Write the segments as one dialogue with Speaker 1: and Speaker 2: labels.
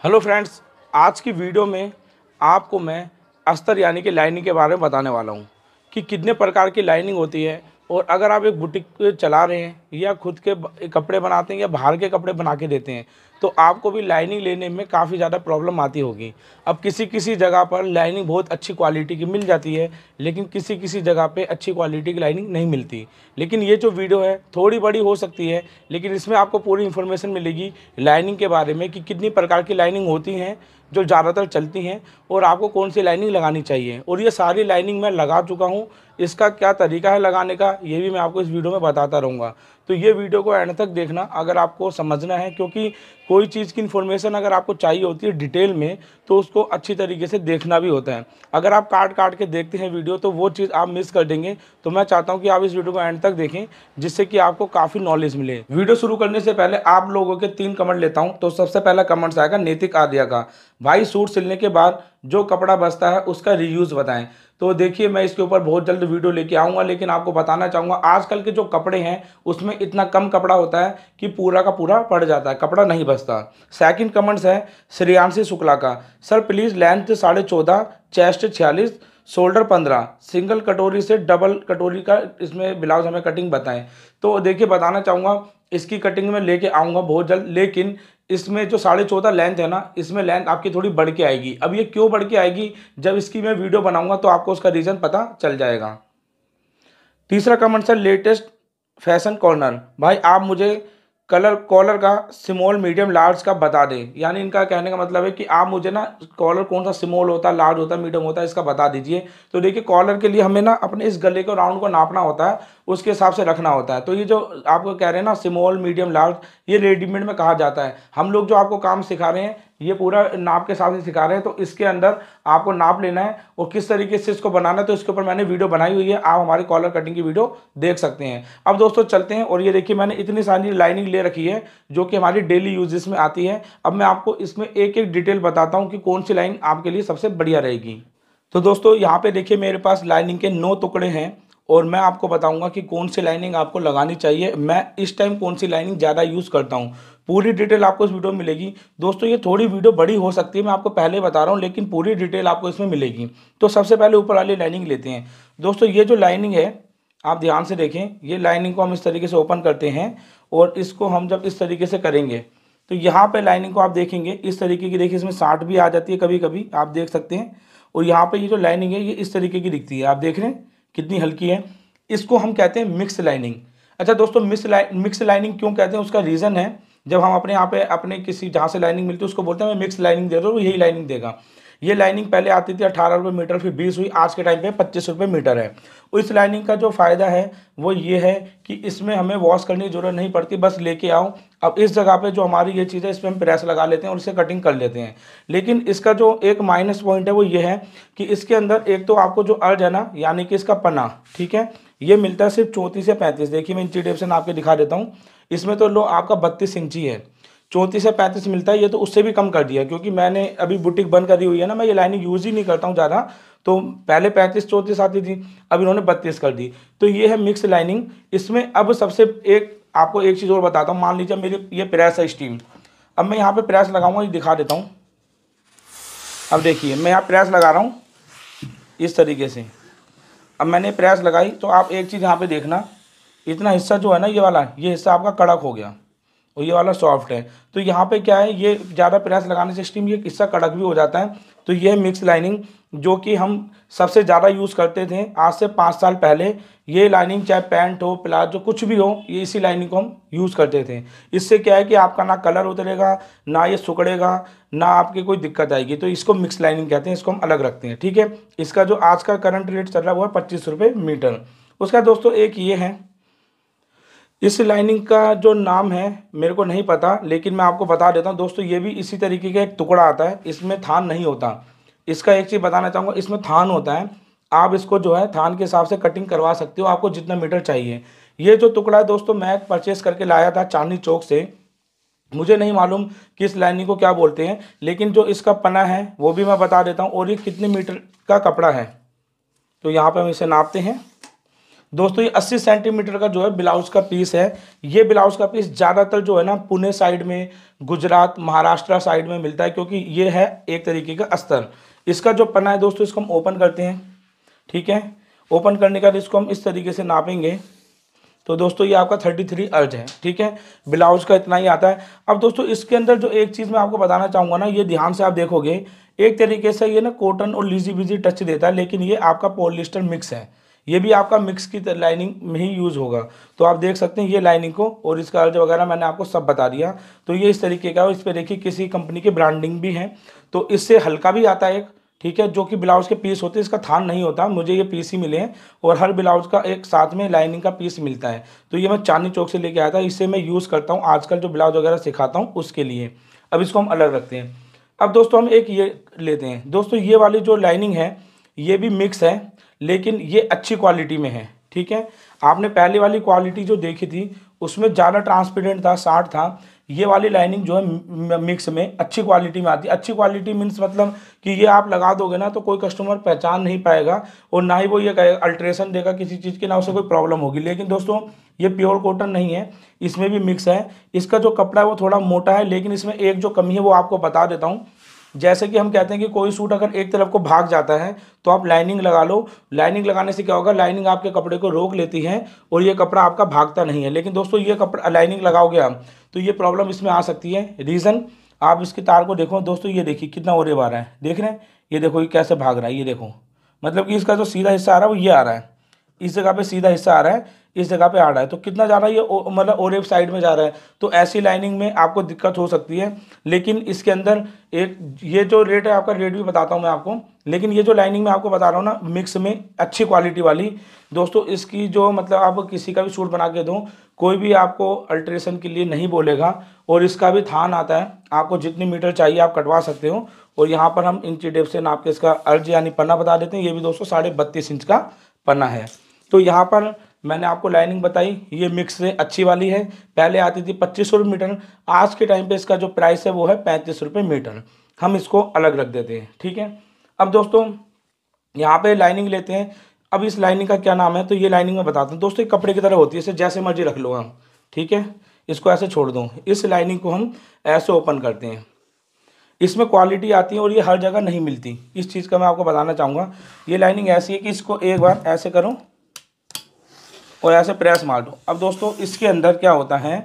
Speaker 1: Hello friends आज की video में आपको मैं अस्तर यानी कि लाइनिंग के बारे में बताने वाला हूँ कि कितने प्रकार की लाइनिंग होती है और अगर आप एक बुटीक चला रहे हैं या खुद के कपड़े बनाते हैं या बाहर के कपड़े बना के देते हैं तो आपको भी लाइनिंग लेने में काफ़ी ज़्यादा प्रॉब्लम आती होगी। अब किसी किसी जगह पर लाइनिंग बहुत अच्छी क्वालिटी की मिल जाती है, लेकिन किसी किसी जगह पे अच्छी क्वालिटी की लाइनिंग नहीं मिलती। लेकिन ये जो वीडियो है, थोड़ी बड़ी हो सकती है, लेकिन इसमें आपको पूरी इन्फॉर्मेशन मिलेगी लाइनिंग के बारे में कि कितनी प्रकार की लाइनिंग होती हैं, जो ज़्यादातर चलती हैं, और आपको कौन सी लाइनिंग लगानी चाहिए। और ये सारी लाइनिंग मैं लगा चुका हूँ। इसका क्या तरीका है लगाने का, ये भी मैं आपको इस वीडियो में बताता रहूँगा। तो ये वीडियो को एंड तक देखना, अगर आपको समझना है, क्योंकि कोई चीज़ की इन्फॉर्मेशन अगर आपको चाहिए होती है डिटेल में तो उसको अच्छी तरीके से देखना भी होता है। अगर आप काट काट के देखते हैं वीडियो तो वो चीज़ आप मिस कर देंगे। तो मैं चाहता हूँ कि आप इस वीडियो को एंड तक देखें, जिससे कि आपको काफ़ी नॉलेज मिले। वीडियो शुरू करने से पहले आप लोगों के तीन कमेंट लेता हूँ। तो सबसे पहला कमेंट्स आएगा, नैतिक आदिया का। भाई, सूट सिलने के बाद जो कपड़ा बचता है, उसका रीयूज़ बताएँ। तो देखिए, मैं इसके ऊपर बहुत जल्द वीडियो लेके आऊँगा, लेकिन आपको बताना चाहूँगा, आजकल के जो कपड़े हैं, उसमें इतना कम कपड़ा होता है कि पूरा का पूरा पड़ जाता है, कपड़ा नहीं बचता। सेकंड कमेंट्स है, श्रेयांशी शुक्ला का। सर प्लीज़ लेंथ साढ़े चौदह चेस्ट छियालीस शोल्डर पंद्रह सिंगल कटोरी से डबल कटोरी का इसमें ब्लाउज हमें कटिंग बताएँ। तो देखिए, बताना चाहूँगा, इसकी कटिंग में लेके आऊँगा बहुत जल्द, लेकिन इसमें जो साढ़े चौदह लेंथ है ना, इसमें लेंथ आपकी थोड़ी बढ़ के आएगी। अब ये क्यों बढ़ के आएगी? जब इसकी मैं वीडियो बनाऊँगा तो आपको उसका रीज़न पता चल जाएगा। तीसरा comment sir latest fashion corner भाई, आप मुझे कलर कॉलर का स्मॉल मीडियम लार्ज का बता दें। यानी इनका कहने का मतलब है कि आप मुझे ना कॉलर कौन सा स्मॉल होता है लार्ज होता है मीडियम होता है इसका बता दीजिए। तो देखिए कॉलर के लिए हमें ना अपने इस गले को राउंड को नापना होता है, उसके हिसाब से रखना होता है। तो ये जो आपको कह रहे हैं ना स्मॉल मीडियम लार्ज ये रेडीमेड में कहा जाता है। हम लोग जो आपको काम सिखा रहे हैं ये पूरा नाप के हिसाब से सिखा रहे हैं तो इसके अंदर आपको नाप लेना है और किस तरीके से इसको बनाना है तो इसके ऊपर मैंने वीडियो बनाई हुई है, आप हमारी कॉलर कटिंग की वीडियो देख सकते हैं। अब दोस्तों चलते हैं, और ये देखिए मैंने इतनी सारी लाइनिंग ले रखी है, जो कि हमारी डेली यूजेस में आती है। अब मैं आपको इसमें एक एक डिटेल बताता हूँ कि कौन सी लाइन आपके लिए सबसे बढ़िया रहेगी। तो दोस्तों यहाँ पे देखिए मेरे पास लाइनिंग के नौ टुकड़े हैं, और मैं आपको बताऊँगा कि कौन सी लाइनिंग आपको लगानी चाहिए। मैं इस टाइम कौन सी लाइनिंग ज़्यादा यूज़ करता हूँ। पूरी डिटेल आपको इस वीडियो में मिलेगी। दोस्तों, ये थोड़ी वीडियो बड़ी हो सकती है, मैं आपको पहले बता रहा हूँ, लेकिन पूरी डिटेल आपको इसमें मिलेगी। तो सबसे पहले ऊपर वाली लाइनिंग लेते हैं। दोस्तों, ये जो लाइनिंग है, आप ध्यान से देखें, ये लाइनिंग को हम इस तरीके से ओपन करते हैं और इसको हम जब इस तरीके से करेंगे तो यहाँ पर लाइनिंग को आप देखेंगे, इस तरीके की देखिए, इसमें साठ भी आ जाती है कभी कभी आप देख सकते हैं। और यहाँ पर ये जो लाइनिंग है, ये इस तरीके की दिखती है, आप देख रहे हैं, कितनी हल्की है। इसको हम कहते हैं मिक्स लाइनिंग। अच्छा दोस्तों, मिक्स लाइन मिक्स लाइनिंग क्यों कहते हैं, उसका रीज़न है जब हम अपने यहाँ पे अपने किसी, जहाँ से लाइनिंग मिलती है, उसको बोलते हैं, मैं मिक्स लाइनिंग दे हूँ, यही लाइनिंग देगा। ये लाइनिंग पहले आती थी अठारह रुपये मीटर, फिर बीस हुई, आज के टाइम पे पच्चीस रुपये मीटर है। इस लाइनिंग का जो फ़ायदा है, वो ये है कि इसमें हमें वॉश करने की ज़रूरत नहीं पड़ती, बस लेके आओ। अब इस जगह पे जो हमारी ये चीज़ है इस पर हम प्रेस लगा लेते हैं और इसे कटिंग कर लेते हैं। लेकिन इसका जो एक माइनस पॉइंट है, वो ये है कि इसके अंदर एक तो आपको जो अर्ज़ है ना, यानी कि इसका पना, ठीक है? ये मिलता है सिर्फ़ चौंतीस या पैंतीस। देखिए, मैं इंची टेप आपके दिखा देता हूँ। इसमें तो लो, आपका बत्तीस इंची है। चौंतीस से पैंतीस मिलता है, ये तो उससे भी कम कर दिया, क्योंकि मैंने अभी बुटीक बंद करी हुई है ना, मैं ये लाइनिंग यूज़ ही नहीं करता हूँ ज़्यादा तो पहले पैंतीस, चौंतीस आती थी, अब इन्होंने बत्तीस कर दी। तो ये है मिक्स लाइनिंग इसमें अब सबसे एक, आपको एक चीज़ और बताता हूँ, मान लीजिए मेरी, ये प्रेस है स्टीम अब मैं यहाँ पर प्रेस लगाऊँगा, ये दिखा देता हूँ। अब देखिए, मैं यहाँ प्रेस लगा रहा हूँ, इस तरीके से। अब मैंने प्रेस लगाई तो आप एक चीज़ यहाँ पर देखना। इतना हिस्सा जो है ना, ये वाला, ये हिस्सा आपका कड़क हो गया। और ये वाला सॉफ्ट है। तो यहाँ पे क्या है, ये ज़्यादा प्रेस लगाने से स्टीम ये हिस्सा कड़क भी हो जाता है। तो ये मिक्स लाइनिंग जो कि हम सबसे ज़्यादा यूज़ करते थे आज से पाँच साल पहले, ये लाइनिंग चाहे पैंट हो प्लाजो कुछ भी हो, ये इसी लाइनिंग को हम यूज़ करते थे। इससे क्या है कि आपका ना कलर उतरेगा, ना ये सुकड़ेगा ना आपकी कोई दिक्कत आएगी। तो इसको मिक्स लाइनिंग कहते हैं, इसको हम अलग रखते हैं, ठीक है? इसका जो आज का करंट रेट चल रहा है, वो है पच्चीस मीटर। उसका दोस्तों एक ये है इस लाइनिंग का जो नाम है, मेरे को नहीं पता, लेकिन मैं आपको बता देता हूँ, दोस्तों, ये भी इसी तरीके का एक टुकड़ा आता है, इसमें थान नहीं होता। इसका एक चीज़ बताना चाहूँगा, इसमें थान होता है, आप इसको जो है, थान के हिसाब से कटिंग करवा सकते हो, आपको जितना मीटर चाहिए। ये जो टुकड़ा है, दोस्तों, मैं परचेस करके लाया था चांदनी चौक से। मुझे नहीं मालूम कि इस लाइनिंग को क्या बोलते हैं, लेकिन जो इसका पना है, वो भी मैं बता देता हूँ, और ये कितने मीटर का कपड़ा है। तो यहाँ पर हम इसे नापते हैं। दोस्तों, ये 80 सेंटीमीटर का जो है ब्लाउज का पीस है। ये ब्लाउज का पीस ज़्यादातर जो है ना पुणे साइड में, गुजरात, महाराष्ट्र साइड में मिलता है, क्योंकि ये है एक तरीके का अस्तर। इसका जो पन्ना है दोस्तों, इसको हम ओपन करते हैं। ठीक है? ओपन करने का इसको हम इस तरीके से नापेंगे। तो दोस्तों, ये आपका थर्टी थ्री अर्ज़ है। ठीक है? ब्लाउज का इतना ही आता है। अब दोस्तों, इसके अंदर जो एक चीज़ मैं आपको बताना चाहूँगा ना, ये ध्यान से आप देखोगे, एक तरीके से ये ना कॉटन और लीजी बीजी टच देता है, लेकिन ये आपका पोलिस्टर मिक्स है। ये भी आपका मिक्स की लाइनिंग में ही यूज़ होगा। तो आप देख सकते हैं ये लाइनिंग को और इसका अर्ज़ वगैरह मैंने आपको सब बता दिया। तो ये इस तरीके का इस पर देखिए किसी कंपनी की ब्रांडिंग भी है। तो इससे हल्का भी आता है एक, ठीक है, जो कि ब्लाउज के पीस होते हैं, इसका थान नहीं होता। मुझे ये पीस ही मिले हैं और हर ब्लाउज का एक साथ में लाइनिंग का पीस मिलता है। तो ये मैं चांदनी चौक से लेके आया था इससे मैं यूज़ करता हूँ। आजकल जो ब्लाउज वगैरह सिखाता हूँ, उसके लिए। अब इसको हम अलग रखते हैं। अब दोस्तों हम एक ये लेते हैं। दोस्तों ये वाली जो लाइनिंग है ये भी मिक्स है, लेकिन ये अच्छी क्वालिटी में है, ठीक है? आपने पहले वाली क्वालिटी जो देखी थी, उसमें ज़्यादा ट्रांसपेरेंट था साठ था। ये वाली लाइनिंग जो है मिक्स में अच्छी क्वालिटी में आती है। अच्छी क्वालिटी मीन्स मतलब कि ये आप लगा दोगे ना तो कोई कस्टमर पहचान नहीं पाएगा, और ना ही वो ये कहेगा अल्ट्रेशन देगा किसी चीज़ की, ना उसे कोई प्रॉब्लम होगी। लेकिन दोस्तों, ये प्योर कॉटन नहीं है, इसमें भी मिक्स है। इसका जो कपड़ा है, वो थोड़ा मोटा है, लेकिन इसमें एक जो कमी है, वो आपको बता देता हूँ। जैसे कि हम कहते हैं कि कोई सूट अगर एक तरफ़ को भाग जाता है तो आप लाइनिंग लगा लो। लाइनिंग लगाने से क्या होगा? लाइनिंग आपके कपड़े को रोक लेती है और ये कपड़ा आपका भागता नहीं है। लेकिन दोस्तों, ये कपड़ा लाइनिंग लगाओगे आप तो ये प्रॉब्लम इसमें आ सकती है। रीज़न आप इसके तार को देखो। दोस्तों, ये देखिए, कितना ओरे आ रहा है। देख रहे हैं? ये देखो, ये कैसे भाग रहा है? ये देखो। मतलब कि इसका जो सीधा हिस्सा आ रहा है, वो ये आ रहा है। इस जगह पे सीधा हिस्सा आ रहा है। इस जगह पे आ रहा है। तो कितना जा रहा है ये? मतलब ओरेब साइड में जा रहा है। तो ऐसी लाइनिंग में आपको दिक्कत हो सकती है। लेकिन इसके अंदर एक, ये जो रेट है आपका रेट भी बताता हूँ मैं आपको। लेकिन ये जो लाइनिंग में आपको बता रहा हूँ ना मिक्स में अच्छी क्वालिटी वाली। दोस्तों, इसकी जो मतलब आप किसी का भी सूट बना के दो, कोई भी आपको अल्ट्रेशन के लिए नहीं बोलेगा। और इसका भी थान आता है। आपको जितनी मीटर चाहिए आप कटवा सकते हो। और यहाँ पर हम इंची डेप से नाप के इसका अर्ज़ यानी पन्ना बता देते हैं। ये भी दोस्तों साढ़े बत्तीस इंच का पन्ना है। तो यहाँ पर मैंने आपको लाइनिंग बताई, ये मिक्स से अच्छी वाली है। पहले आती थी पच्चीस रुपये मीटर। आज के टाइम पे इसका जो प्राइस है वो है पैंतीस रुपये मीटर। हम इसको अलग रख देते हैं, ठीक है? अब दोस्तों, यहाँ पे लाइनिंग लेते हैं। अब इस लाइनिंग का क्या नाम है? तो ये लाइनिंग में बताता हूँ। दोस्तों कपड़े की तरह होती है, इसे जैसे मर्ज़ी रख लो हम ठीक है? इसको ऐसे छोड़ दो। इस लाइनिंग को हम ऐसे ओपन करते हैं। इसमें क्वालिटी आती है और ये हर जगह नहीं मिलती। इस चीज़ का मैं आपको बताना चाहूँगा। ये लाइनिंग ऐसी है कि इसको एक बार ऐसे करूँ और ऐसे प्रेस मार दो। अब दोस्तों, इसके अंदर क्या होता है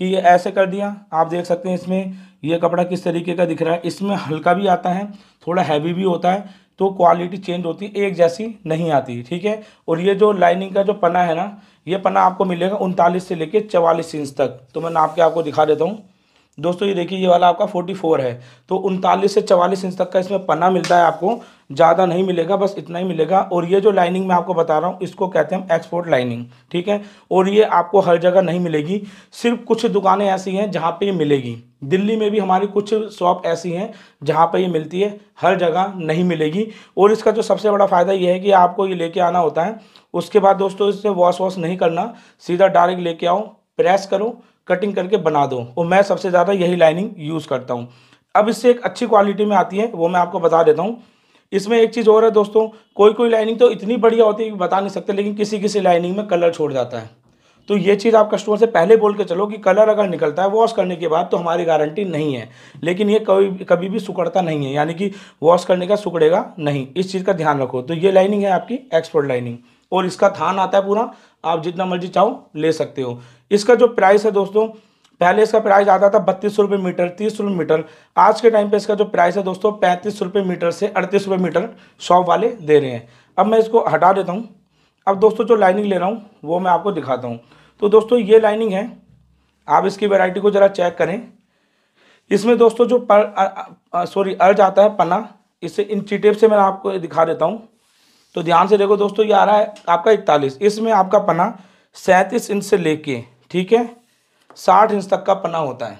Speaker 1: कि ये ऐसे कर दिया। आप देख सकते हैं इसमें ये कपड़ा किस तरीके का दिख रहा है। इसमें हल्का भी आता है, थोड़ा हैवी भी होता है तो क्वालिटी चेंज होती है, एक जैसी नहीं आती, ठीक है? और ये जो लाइनिंग का जो पना है ना, ये पना आपको मिलेगा उनतालीस से लेकर चवालीस इंच तक। तो मैं नाप के आपको दिखा देता हूँ। दोस्तों, ये देखिए, ये वाला आपका 44 है। तो उनतालीस से चवालीस इंच तक का इसमें पन्ना मिलता है आपको। ज़्यादा नहीं मिलेगा, बस इतना ही मिलेगा। और ये जो लाइनिंग मैं आपको बता रहा हूँ, इसको कहते हैं एक्सपोर्ट लाइनिंग ठीक है? और ये आपको हर जगह नहीं मिलेगी। सिर्फ़ कुछ दुकानें ऐसी हैं जहाँ पर ये मिलेगी। दिल्ली में भी हमारी कुछ शॉप ऐसी हैं जहाँ पर ये मिलती है। हर जगह नहीं मिलेगी। और इसका जो सबसे बड़ा फ़ायदा ये है कि आपको ये लेके आना होता है। उसके बाद दोस्तों, इससे वॉश वॉश नहीं करना। सीधा डायरेक्ट लेके आओ प्रेस करो। कटिंग करके बना दो। और मैं सबसे ज़्यादा यही लाइनिंग यूज़ करता हूँ। अब इससे एक अच्छी क्वालिटी में आती है, वो मैं आपको बता देता हूँ। इसमें एक चीज़ और है दोस्तों कोई कोई लाइनिंग तो इतनी बढ़िया होती है कि बता नहीं सकते, लेकिन किसी किसी लाइनिंग में कलर छोड़ जाता है। तो ये चीज़ आप कस्टमर से पहले बोल के चलो कि कलर अगर निकलता है वॉश करने के बाद तो हमारी गारंटी नहीं है। लेकिन ये कभी कभी भी सुकड़ता नहीं है, यानी कि वॉश करने का सुकड़ेगा नहीं। इस चीज़ का ध्यान रखो। तो ये लाइनिंग है आपकी एक्सपोर्ट लाइनिंग और इसका थान आता है पूरा, आप जितना मर्ज़ी चाहो ले सकते हो। इसका जो प्राइस है दोस्तों, पहले इसका प्राइस आता था बत्तीस रुपये मीटर, तीस रुपये मीटर। आज के टाइम पे इसका जो प्राइस है दोस्तों, पैंतीस रुपये मीटर से अड़तीस रुपये मीटर शॉप वाले दे रहे हैं। अब मैं इसको हटा देता हूँ। अब दोस्तों, जो लाइनिंग ले रहा हूँ, वो मैं आपको दिखाता हूँ। तो दोस्तों, ये लाइनिंग है। आप इसकी वेराइटी को ज़रा चेक करें। इसमें दोस्तों, जो पर सॉरी अर्ज़ आता है पन्ना इससे इन चिटेप से मैं आपको दिखा देता हूँ। तो ध्यान से देखो दोस्तों, ये आ रहा है आपका इकतालीस। इसमें आपका पना सैंतीस इंच से लेके, ठीक है, साठ इंच तक का पना होता है।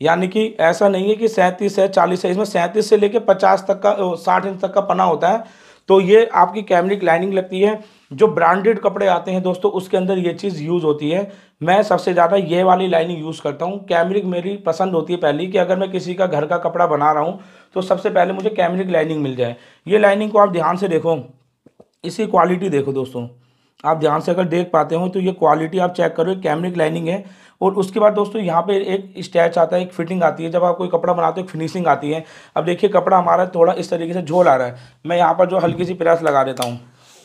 Speaker 1: यानी कि ऐसा नहीं है कि सैंतीस है, चालीस है, इसमें सैंतीस से लेकर पचास तक का साठ इंच तक का पना होता है। तो ये आपकी कैमरिक लाइनिंग लगती है। जो ब्रांडेड कपड़े आते हैं दोस्तों, उसके अंदर ये चीज़ यूज़ होती है। मैं सबसे ज़्यादा ये वाली लाइनिंग यूज़ करता हूँ। कैमरिक मेरी पसंद होती है पहली कि अगर मैं किसी का घर का कपड़ा बना रहा हूँ तो सबसे पहले मुझे कैमरिक लाइनिंग मिल जाए। ये लाइनिंग को आप ध्यान से देखो। इसकी क्वालिटी देखो दोस्तों। आप ध्यान से अगर देख पाते हो तो ये क्वालिटी आप चेक करो कैमरिक लाइनिंग है। और उसके बाद दोस्तों, यहाँ पे एक स्टैच आता है, एक फिटिंग आती है। जब आप कोई कपड़ा बनाते हो, एक फिनिशिंग आती है। अब देखिए, कपड़ा हमारा थोड़ा इस तरीके से झोल आ रहा है। मैं यहाँ पर जो हल्की सी प्रेस लगा देता हूँ।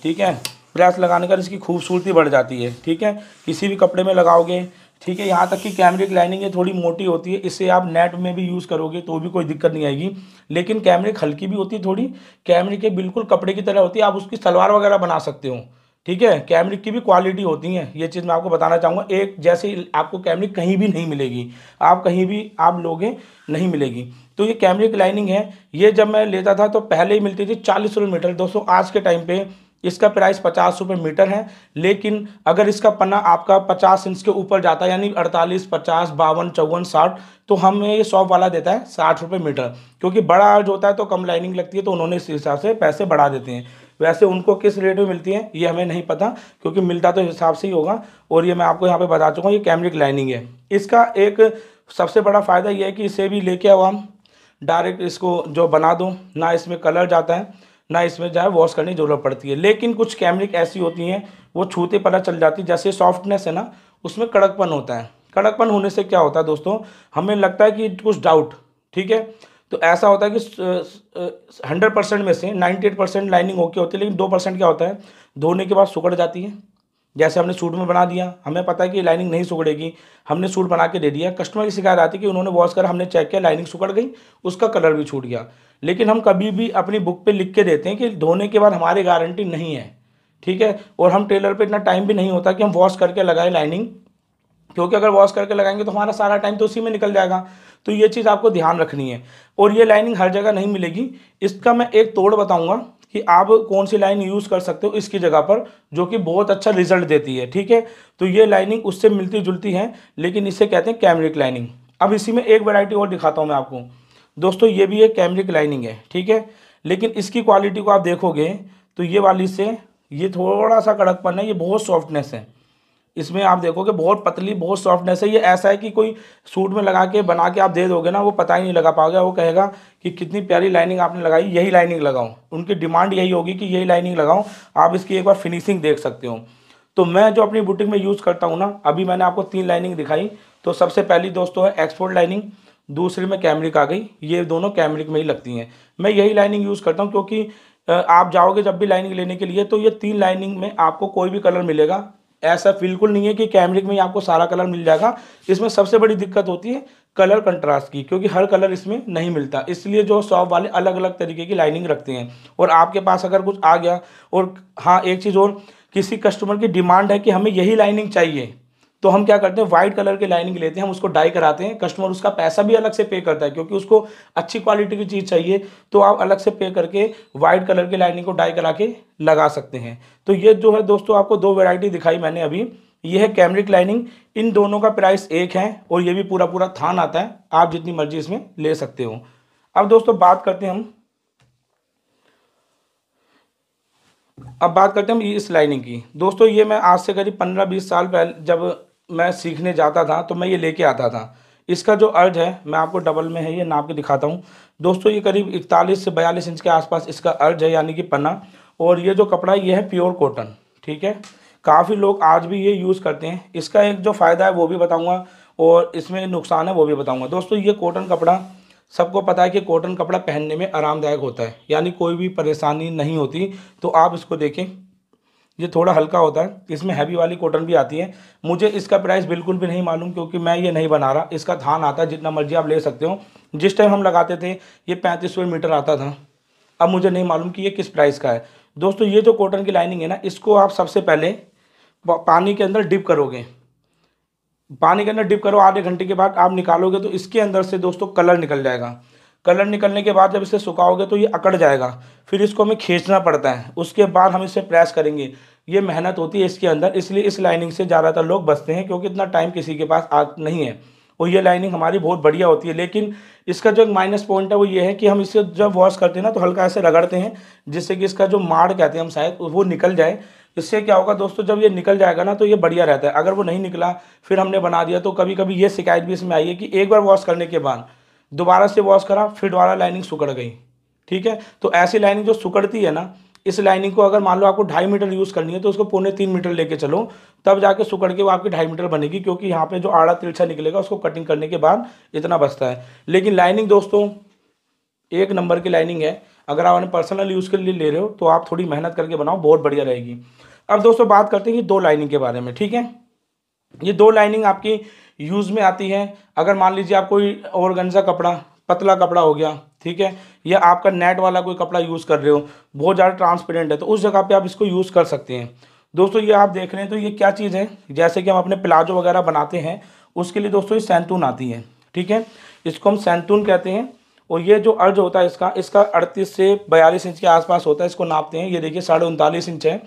Speaker 1: ठीक है? प्रेस लगाने का इसकी खूबसूरती बढ़ जाती है। ठीक है? किसी भी कपड़े में लगाओगे ठीक है, यहाँ तक कि कैमरे की लाइनिंग ये थोड़ी मोटी होती है इससे आप नेट में भी यूज़ करोगे तो भी कोई दिक्कत नहीं आएगी। लेकिन कैमरे हल्की भी होती है थोड़ी कैमरे के बिल्कुल कपड़े की तरह होती है, आप उसकी सलवार वगैरह बना सकते हो। ठीक है कैमरे की भी क्वालिटी होती है, ये चीज़ मैं आपको बताना चाहूँगा, एक जैसे आपको कैमरे कहीं भी नहीं मिलेगी, आप कहीं भी आप लोगे नहीं मिलेगी। तो ये कैमरे की लाइनिंग है, ये जब मैं लेता था तो पहले ही मिलती थी चालीस रुपये मीटर दोस्तों, आज के टाइम पे इसका प्राइस पचास रुपये मीटर है, लेकिन अगर इसका पन्ना आपका पचास इंच के ऊपर जाता है, यानी अड़तालीस, पचास, बावन, चौवन, साठ तो हमें ये शॉप वाला देता है साठ रुपये मीटर। क्योंकि बड़ा जो होता है तो कम लाइनिंग लगती है तो उन्होंने इस हिसाब से पैसे बढ़ा देते हैं। वैसे उनको किस रेट में मिलती है, ये हमें नहीं पता, क्योंकि मिलता तो हिसाब से ही होगा, और ये मैं आपको यहाँ पर बता चुका हूँ, ये कैमरिक लाइनिंग है। इसका एक सबसे बड़ा फ़ायदा ये है कि इसे भी लेके आओ हम डायरेक्ट इसको जो बना दूँ, ना इसमें कलर जाता है। ना इसमें जो है वॉश करने की ज़रूरत पड़ती है। लेकिन कुछ कैमरिक ऐसी होती हैं, वो छूते पता चल जाती है, जैसे सॉफ्टनेस है ना, उसमें कड़कपन होता है। कड़कपन होने से क्या होता है दोस्तों, हमें लगता है कि कुछ डाउट ठीक है? तो ऐसा होता है कि हंड्रेड परसेंट में से ninety eight percent lining okay होती है, लेकिन दो परसेंट क्या होता है, धोने के बाद सुकड़ जाती है। जैसे हमने सूट में बना दिया, हमें पता है कि लाइनिंग नहीं सुकड़ेगी हमने सूट बना के दे दिया। कस्टमर की शिकायत आती है कि उन्होंने वॉश कर, हमने चेक किया लाइनिंग सुकड़ गई, उसका कलर भी छूट गया। लेकिन हम कभी भी अपनी बुक पे लिख के देते हैं कि धोने के बाद हमारी गारंटी नहीं है, ठीक है? और हम टेलर पे इतना टाइम भी नहीं होता कि हम वॉश करके लगाए लाइनिंग, क्योंकि अगर वॉश करके लगाएँगे तो हमारा सारा टाइम तो उसी में निकल जाएगा। तो ये चीज़ आपको ध्यान रखनी है। और ये लाइनिंग हर जगह नहीं मिलेगी। इसका मैं एक तोड़ बताऊँगा कि आप कौन सी लाइन यूज़ कर सकते हो इसकी जगह पर, जो कि बहुत अच्छा रिज़ल्ट देती है, ठीक है? तो ये लाइनिंग उससे मिलती जुलती है, लेकिन इसे कहते हैं कैमरिक लाइनिंग। अब इसी में एक वैरायटी और दिखाता हूँ मैं आपको। दोस्तों, ये भी एक कैमरिक लाइनिंग है, ठीक है? लेकिन इसकी क्वालिटी को आप देखोगे तो ये वाली से ये थोड़ा सा कड़कपन है, ये बहुत सॉफ्टनेस है। इसमें आप देखोगे, बहुत पतली, बहुत सॉफ्टनेस है। ये ऐसा है कि कोई सूट में लगा के, बना के आप दे दोगे ना, वो पता ही नहीं लगा पाओगे। वो कहेगा कि कितनी प्यारी लाइनिंग आपने लगाई, यही लाइनिंग लगाओ उनकी डिमांड यही होगी कि यही लाइनिंग लगाओ आप इसकी एक बार फिनिशिंग देख सकते हो। तो मैं जो अपनी बुटीक में यूज़ करता हूँ ना, अभी मैंने आपको तीन लाइनिंग दिखाई। तो सबसे पहली दोस्तों है एक्सपोर्ट लाइनिंग दूसरी में कैमरिक आ गई। ये दोनों कैमरिक में ही लगती हैं। मैं यही लाइनिंग यूज़ करता हूँ क्योंकि आप जाओगे जब भी लाइनिंग लेने के लिए तो ये तीन लाइनिंग में आपको कोई भी कलर मिलेगा। ऐसा बिल्कुल नहीं है कि कैमरिक में ही आपको सारा कलर मिल जाएगा। इसमें सबसे बड़ी दिक्कत होती है कलर कंट्रास्ट की, क्योंकि हर कलर इसमें नहीं मिलता। इसलिए जो शॉप वाले अलग अलग तरीके की लाइनिंग रखते हैं। और आपके पास अगर कुछ आ गया और हाँ एक चीज़ और, किसी कस्टमर की डिमांड है कि हमें यही लाइनिंग चाहिए। तो हम क्या करते हैं व्हाइट कलर की लाइनिंग लेते हैं, हम उसको डाई कराते हैं। कस्टमर उसका पैसा भी अलग से पे करता है, क्योंकि उसको अच्छी क्वालिटी की चीज़ चाहिए तो आप अलग से पे करके व्हाइट कलर की लाइनिंग को डाई करा के लगा सकते हैं। तो ये जो है दोस्तों, आपको दो वेराइटी दिखाई मैंने अभी। ये है कैमरिक लाइनिंग इन दोनों का प्राइस एक है और ये भी पूरा पूरा थान आता है, आप जितनी मर्ज़ी इसमें ले सकते हो। अब दोस्तों, बात करते हैं हम। अब बात करते हैं हम इस लाइनिंग की। दोस्तों, ये मैं आज से करीब पंद्रह बीस साल पहले, जब मैं सीखने जाता था तो मैं ये लेके आता था। इसका जो अर्ज़ है, मैं आपको डबल में है, ये नाप के दिखाता हूँ। दोस्तों, ये करीब इकतालीस से बयालीस इंच के आसपास इसका अर्ज़ है, यानी कि पन्ना। और ये जो कपड़ा है ये है प्योर कॉटन, ठीक है? काफ़ी लोग आज भी ये यूज़ करते हैं। इसका एक जो फ़ायदा है, वो भी बताऊँगा, और इसमें नुकसान है, वो भी बताऊँगा। दोस्तों, ये कॉटन कपड़ा, सबको पता है कि कॉटन कपड़ा पहनने में आरामदायक होता है, यानी कोई भी परेशानी नहीं होती। तो आप इसको देखें। ये थोड़ा हल्का होता है। इसमें हैवी वाली कॉटन भी आती है। मुझे इसका प्राइस बिल्कुल भी नहीं मालूम क्योंकि मैं ये नहीं बना रहा। इसका धान आता है, जितना मर्ज़ी आप ले सकते हो। जिस टाइम हम लगाते थे, ये पैंतीस मीटर आता था। अब मुझे नहीं मालूम कि ये किस प्राइस का है। दोस्तों, ये जो कॉटन की लाइनिंग है ना, इसको आप सबसे पहले पानी के अंदर डिप करोगे। पानी के अंदर डिप करो, आधे घंटे के बाद आप निकालोगे तो इसके अंदर से दोस्तों कलर निकल जाएगा। कलर निकलने के बाद जब इसे सुखाओगे तो ये अकड़ जाएगा। फिर इसको हमें खींचना पड़ता है। उसके बाद हम इसे प्रेस करेंगे। ये मेहनत होती है इसके अंदर, इसलिए इस लाइनिंग से ज़्यादातर लोग बचते हैं, क्योंकि इतना टाइम किसी के पास आ नहीं है। और ये लाइनिंग हमारी बहुत बढ़िया होती है, लेकिन इसका जो एक माइनस पॉइंट है वो ये है कि हम इसे जब वॉश करते हैं ना तो हल्का ऐसे रगड़ते हैं, जिससे कि इसका जो माड़ कहते हैं हम शायद, वो निकल जाए। इससे क्या होगा दोस्तों, जब ये निकल जाएगा ना तो ये बढ़िया रहता है। अगर वो नहीं निकला, फिर हमने बना दिया तो कभी कभी ये शिकायत भी इसमें आई है कि एक बार वॉश करने के बाद दोबारा से वॉश करा, फिर दोबारा लाइनिंग सुकड़ गई। ठीक है? तो ऐसी लाइनिंग जो सुकड़ती है ना, इस लाइनिंग को अगर मान लो आपको ढाई मीटर यूज़ करनी है तो उसको पौने तीन मीटर लेके चलो, तब जाके सुकड़ के वो आपकी ढाई मीटर बनेगी, क्योंकि यहाँ पे जो आड़ा तिरछा निकलेगा, उसको कटिंग करने के बाद इतना बचता है। लेकिन लाइनिंग दोस्तों, एक नंबर की लाइनिंग है। अगर आप पर्सनल यूज़ के लिए ले रहे हो तो आप थोड़ी मेहनत करके बनाओ, बहुत बढ़िया रहेगी। अब दोस्तों, बात करते हैं दो लाइनिंग के बारे में, ठीक है? ये दो लाइनिंग आपकी यूज़ में आती है। अगर मान लीजिए आप कोई ऑर्गेन्जा कपड़ा, पतला कपड़ा हो गया, ठीक है, या आपका नेट वाला कोई कपड़ा यूज़ कर रहे हो, बहुत ज़्यादा ट्रांसपेरेंट है तो उस जगह पे आप इसको यूज़ कर सकते हैं। दोस्तों, ये आप देख रहे हैं तो ये क्या चीज़ है? जैसे कि हम अपने प्लाजो वगैरह बनाते हैं, उसके लिए दोस्तों ये सैंतून आती है, ठीक है? इसको हम सैंतून कहते हैं, और ये जो अर्ज़ होता है इसका इसका अड़तीस से बयालीस इंच के आसपास होता है, इसको नापते हैं। ये देखिए साढ़े उनतालीस इंच है।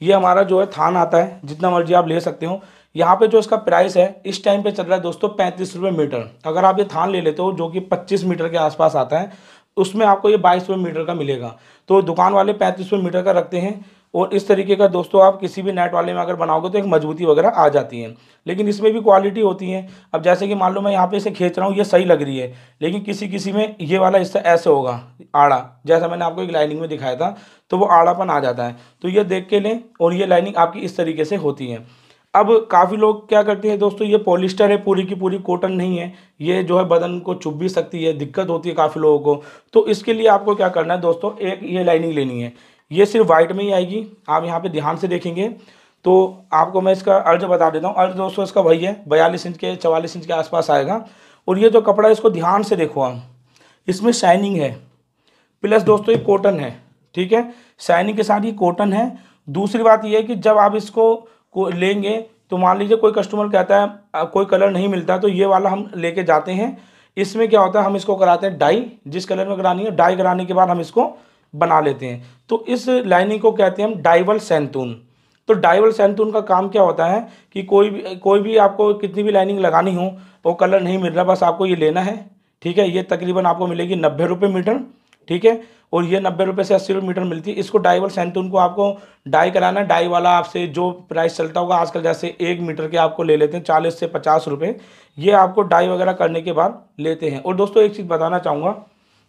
Speaker 1: ये हमारा जो है थान आता है, जितना मर्ज़ी आप ले सकते हो। यहाँ पे जो इसका प्राइस है, इस टाइम पे चल रहा है दोस्तों पैंतीस रुपये मीटर। अगर आप ये थान ले लेते हो, जो कि पच्चीस मीटर के आसपास आता है, उसमें आपको ये बाईस रुपये मीटर का मिलेगा। तो दुकान वाले पैंतीस रुपये मीटर का रखते हैं और इस तरीके का दोस्तों आप किसी भी नेट वाले में अगर बनाओगे तो एक मजबूती वगैरह आ जाती है। लेकिन इसमें भी क्वालिटी होती है। अब जैसे कि मान लो मैं यहाँ पे इसे खींच रहा हूँ, ये सही लग रही है। लेकिन किसी किसी में ये वाला हिस्सा ऐसे होगा, आड़ा, जैसा मैंने आपको एक लाइनिंग में दिखाया था तो वो आड़ापन आ जाता है। तो ये देख के लें और ये लाइनिंग आपकी इस तरीके से होती है। अब काफ़ी लोग क्या करते हैं दोस्तों, ये पॉलिस्टर है, पूरी की पूरी कॉटन नहीं है। ये जो है बदन को चुभ भी सकती है, दिक्कत होती है काफ़ी लोगों को। तो इसके लिए आपको क्या करना है दोस्तों, एक ये लाइनिंग लेनी है। ये सिर्फ़ वाइट में ही आएगी, आप यहाँ पे ध्यान से देखेंगे। तो आपको मैं इसका अर्ज़ बता देता हूँ। अर्ज़ दोस्तों इसका वही है, बयालीस इंच के, चवालीस इंच के आसपास आएगा। और ये जो कपड़ा है, इसको ध्यान से देखो आप। इसमें शाइनिंग है प्लस दोस्तों ये कॉटन है, ठीक है? शाइनिंग के साथ ये कॉटन है। दूसरी बात ये है कि जब आप इसको को लेंगे तो मान लीजिए कोई कस्टमर कहता है कोई कलर नहीं मिलता तो ये वाला हम लेके जाते हैं। इसमें क्या होता है, हम इसको कराते हैं डाई जिस कलर में करानी है डाई कराने के बाद हम इसको बना लेते हैं। तो इस लाइनिंग को कहते हैं हम डाइवल सैंतून तो डाइवल सैंतून का काम क्या होता है कि कोई भी कोई भी आपको कितनी भी लाइनिंग लगानी हो, वो कलर नहीं मिल रहा, बस आपको ये लेना है, ठीक है? ये तकरीबन आपको मिलेगी नब्बे रुपये मीटर, ठीक है? और ये नब्बे रुपये से अस्सी रुपये मीटर मिलती है। इसको डाई वाल सैंतून को आपको डाई कराना डाई वाला आपसे जो प्राइस चलता होगा, आजकल जैसे एक मीटर के आपको ले लेते हैं, चालीस से पचास रुपये ये आपको डाई वगैरह करने के बाद लेते हैं। और दोस्तों, एक चीज़ बताना चाहूँगा,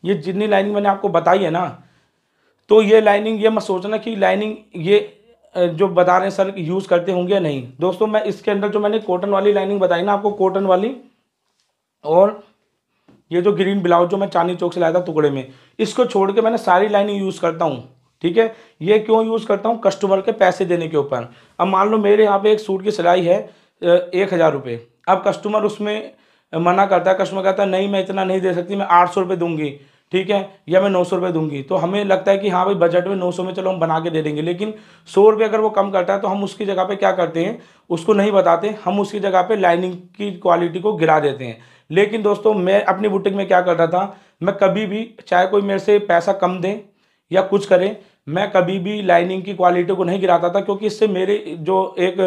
Speaker 1: ये जितनी लाइनिंग मैंने आपको बताई है ना तो ये लाइनिंग, ये मत सोचना कि लाइनिंग ये जो बता रहे हैं सर, यूज़ करते होंगे या नहीं। दोस्तों, मैं इसके अंदर जो मैंने कॉटन वाली लाइनिंग बताई ना, आपको कॉटन वाली और ये जो ग्रीन ब्लाउज जो मैं चांदी चौक से लाया था टुकड़े में, इसको छोड़ के मैंने सारी लाइनिंग यूज़ करता हूँ, ठीक है? ये क्यों यूज़ करता हूँ? कस्टमर के पैसे देने के ऊपर। अब मान लो मेरे यहाँ पे एक सूट की सिलाई है एक हज़ार रुपये। अब कस्टमर उसमें मना करता है, कस्टमर कहता है, नहीं, मैं इतना नहीं दे सकती, मैं आठ सौ रुपये दूँगी, ठीक है? या मैं नौ सौ रुपये दूँगी। तो हमें लगता है कि हाँ भाई, बजट में नौ सौ में चलो हम बना के दे देंगे, लेकिन सौ रुपये अगर वो कम करता है तो हम उसकी जगह पे क्या करते हैं? उसको नहीं बताते, हम उसकी जगह पे लाइनिंग की क्वालिटी को गिरा देते हैं। लेकिन दोस्तों, मैं अपनी बुटीक में क्या करता था, मैं कभी भी चाहे कोई मेरे से पैसा कम दें या कुछ करें, मैं कभी भी लाइनिंग की क्वालिटी को नहीं गिराता था, क्योंकि इससे मेरे जो एक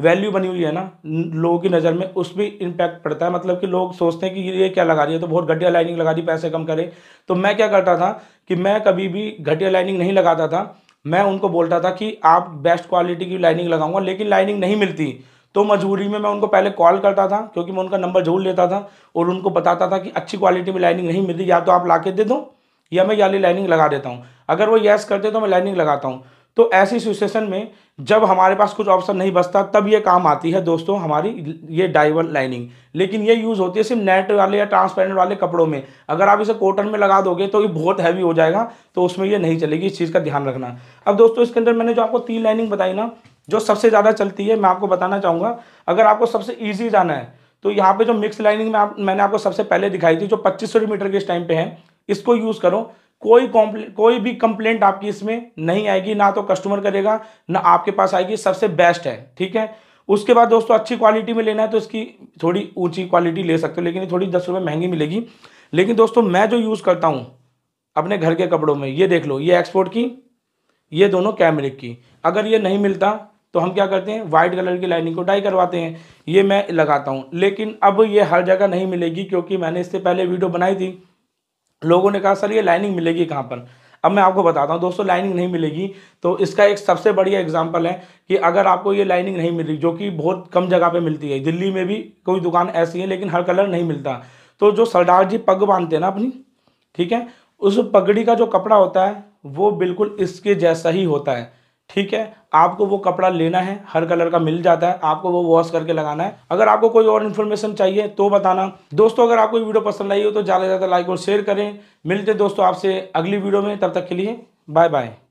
Speaker 1: वैल्यू बनी हुई है ना, लोगों की नज़र में, उस पर इम्पैक्ट पड़ता है। मतलब कि लोग सोचते हैं कि ये क्या लगा रही है तो बहुत घटिया लाइनिंग लगा दी, पैसे कम करें। तो मैं क्या करता था कि मैं कभी भी घटिया लाइनिंग नहीं लगाता था। मैं उनको बोलता था कि आप बेस्ट क्वालिटी की लाइनिंग लगाऊँगा, लेकिन लाइनिंग नहीं मिलती। तो मजबूरी में मैं उनको पहले कॉल करता था, क्योंकि मैं उनका नंबर जोड़ लेता था और उनको बताता था कि अच्छी क्वालिटी में लाइनिंग नहीं मिलती या तो आप ला दे दो, या मैं याली लाइनिंग लगा देता हूँ। अगर वो येस करते तो मैं लाइनिंग लगाता हूँ। तो ऐसी सिचुएशन में जब हमारे पास कुछ ऑप्शन नहीं बचता, तब ये काम आती है दोस्तों, हमारी ये डाइवर लाइनिंग लेकिन ये यूज़ होती है सिर्फ़ नेट वाले या ट्रांसपेरेंट वाले कपड़ों में। अगर आप इसे कॉटन में लगा दोगे तो ये बहुत हैवी हो जाएगा तो उसमें ये नहीं चलेगी, इस चीज़ का ध्यान रखना। अब दोस्तों, इसके अंदर मैंने जो आपको तीन लाइनिंग बताई ना जो सबसे ज़्यादा चलती है, मैं आपको बताना चाहूँगा, अगर आपको सबसे ईजी जाना है तो यहाँ पे जो मिक्स लाइनिंग में आप, मैंने आपको सबसे पहले दिखाई थी, जो पच्चीस सौ मीटर के इस टाइम पे है, इसको यूज़ करो। कोई कोई भी कंप्लेंट आपकी इसमें नहीं आएगी, ना तो कस्टमर करेगा, ना आपके पास आएगी, सबसे बेस्ट है, ठीक है? उसके बाद दोस्तों, अच्छी क्वालिटी में लेना है तो इसकी थोड़ी ऊँची क्वालिटी ले सकते हो, लेकिन ये थोड़ी दस रुपये महँगी मिलेगी। लेकिन दोस्तों, मैं जो यूज़ करता हूँ, अपने घर के कपड़ों में, ये देख लो, ये एक्सपोर्ट की, ये दोनों कैमरिक की। अगर ये नहीं मिलता तो हम क्या करते हैं? वाइट कलर की लाइनिंग को डाई करवाते हैं। ये मैं लगाता हूँ। लेकिन अब ये हर जगह नहीं मिलेगी क्योंकि मैंने इससे पहले वीडियो बनाई थी। लोगों ने कहा, सर, ये लाइनिंग मिलेगी कहाँ पर? अब मैं आपको बताता हूँ, दोस्तों लाइनिंग नहीं मिलेगी। तो इसका एक सबसे बढ़िया एग्ज़ाम्पल है कि अगर आपको ये लाइनिंग नहीं मिल जो कि बहुत कम जगह पे मिलती है, दिल्ली में भी कोई दुकान ऐसी है, लेकिन हर कलर नहीं मिलता। तो जो सरदार जी पग बांधते हैं ना अपनी, ठीक है? उस पगड़ी का जो कपड़ा होता है, वो बिल्कुल इसके जैसा ही होता है, ठीक है? आपको वो कपड़ा लेना है, हर कलर का मिल जाता है, आपको वो वॉश करके लगाना है। अगर आपको कोई और इन्फॉर्मेशन चाहिए तो बताना। दोस्तों, अगर आपको वीडियो पसंद आई हो तो ज़्यादा से ज़्यादा लाइक और शेयर करें। मिलते दोस्तों आपसे अगली वीडियो में, तब तक के लिए बाय बाय